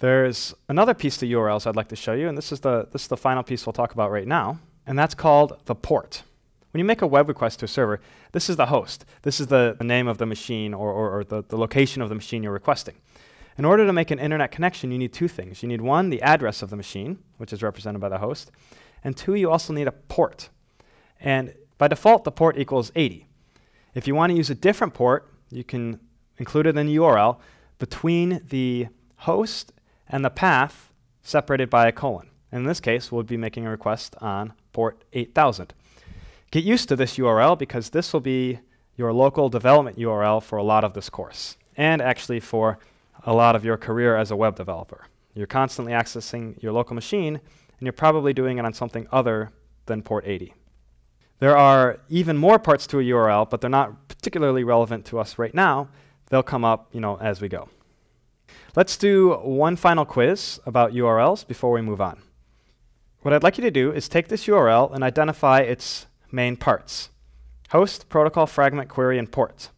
There's another piece to URLs I'd like to show you, and this is the, this is the final piece we'll talk about right now, and that's called the port. When you make a web request to a server, this is the host. This is the, the name of the machine or, or, or the, the location of the machine you're requesting. In order to make an internet connection, you need two things. You need one, the address of the machine, which is represented by the host, and two, you also need a port. And by default, the port equals 80. If you want to use a different port, you can include it in the URL between the host and the path separated by a colon. In this case, we'll be making a request on port 8000. Get used to this URL because this will be your local development URL for a lot of this course, and actually for a lot of your career as a web developer. You're constantly accessing your local machine, and you're probably doing it on something other than port 80. There are even more parts to a URL, but they're not particularly relevant to us right now. They'll come up you know, as we go. Let's do one final quiz about URLs before we move on. What I'd like you to do is take this URL and identify its main parts. Host, protocol, fragment, query, and port.